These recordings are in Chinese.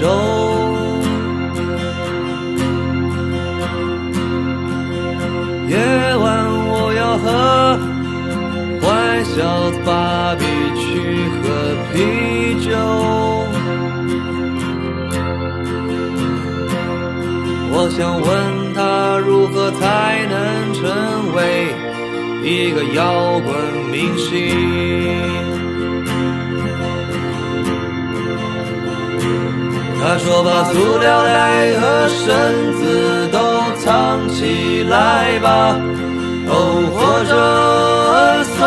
周夜晚，我要和坏小子芭比去喝啤酒。我想问他，如何才能成为一个摇滚明星？说把塑料袋和绳子都藏起来吧，哦，或者算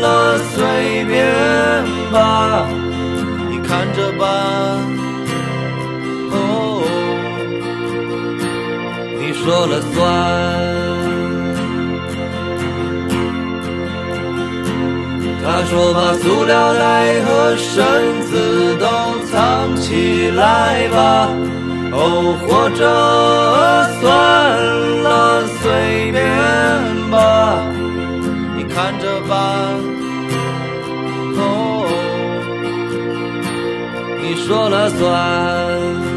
了，随便吧，你看着办。哦，你说了算。说把塑料袋和绳子都藏起来吧，哦，或者算了，随便吧，你看着办。哦，你说了算。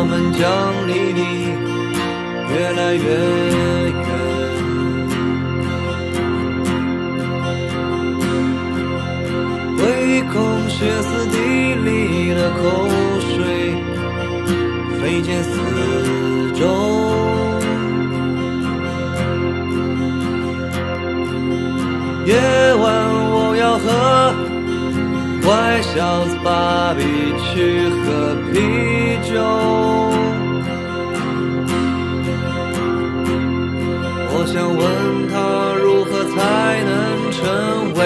我们将离你越来越远。唯恐歇斯底里的口水飞溅四周。夜晚我要和坏小子芭比去喝啤酒。我想问他如何才能成为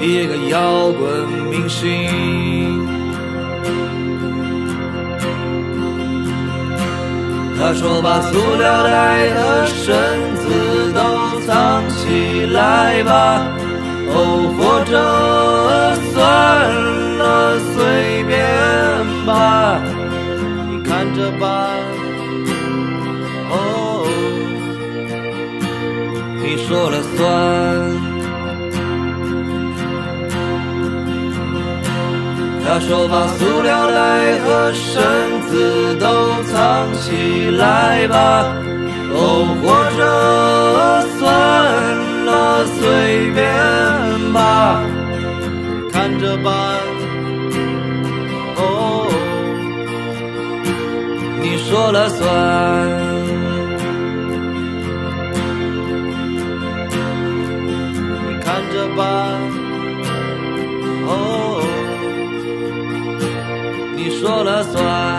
一个摇滚明星。他说把塑料袋和绳子都藏起来吧，哦，或者算了，随便吧，你看着办。哦，你说了算。他说把塑料袋和绳子都藏起来吧，哦，或者算了，随便吧，看着办。哦，你说了算。你看着办。哦。你说了算。